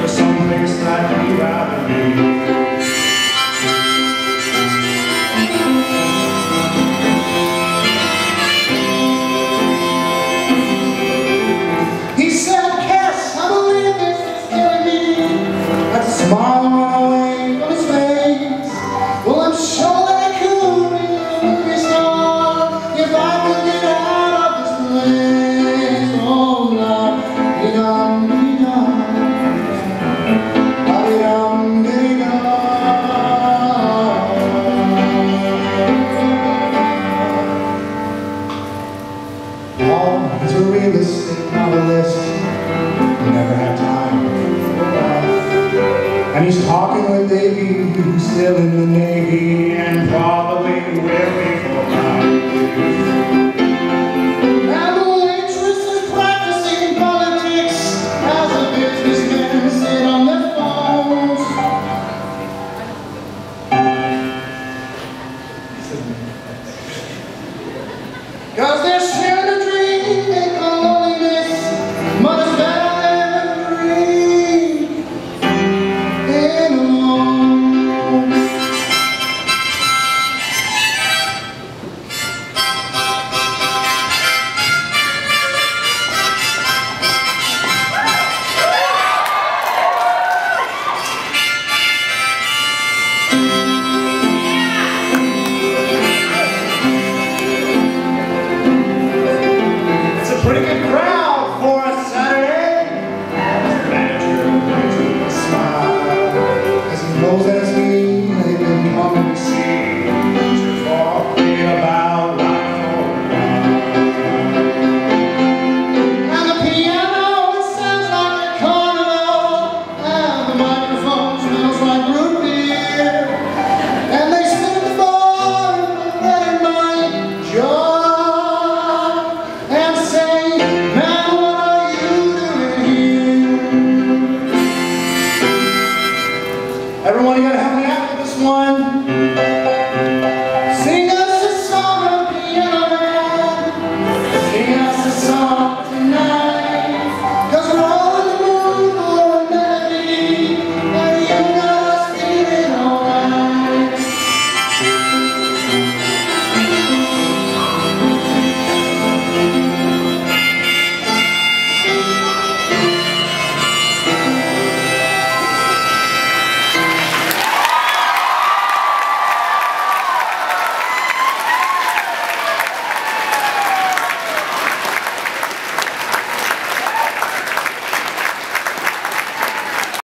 for someplace that he'd rather be. All through realistic novelist Never had time And he's talking with Davy Who's still in the Navy And probably will be for life Now the waitress is practicing politics As a on phones. Cause there's It's a pretty good crowd for knows Saturday.